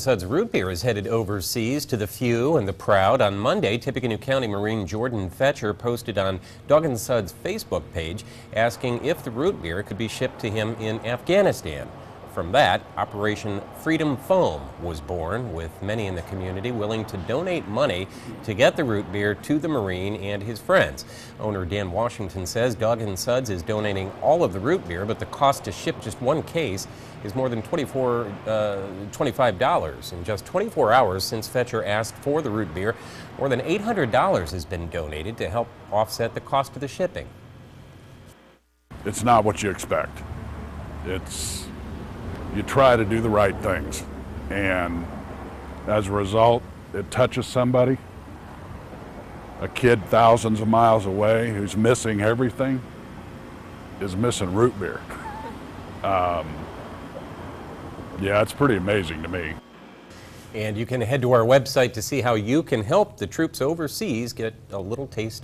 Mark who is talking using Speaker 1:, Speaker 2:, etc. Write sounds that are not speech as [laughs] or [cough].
Speaker 1: Suds root beer is headed overseas to the few and the proud. On Monday, Tippecanoe County Marine Jordan Fetcher posted on Dog 'n Suds Facebook page asking if the root beer could be shipped to him in Afghanistan. From that, Operation Freedom Foam was born, with many in the community willing to donate money to get the root beer to the Marine and his friends. Owner Dan Washington says Dog 'n Suds is donating all of the root beer, but the cost to ship just one case is more than 24, uh, $25. In just 24 hours since Fetcher asked for the root beer, more than $800 has been donated to help offset the cost of the shipping.
Speaker 2: It's not what you expect. It's you try to do the right things. And as a result, it touches somebody, a kid thousands of miles away who's missing everything is missing root beer. [laughs] Um, yeah, it's pretty amazing to me.
Speaker 1: And you can head to our website to see how you can help the troops overseas get a little taste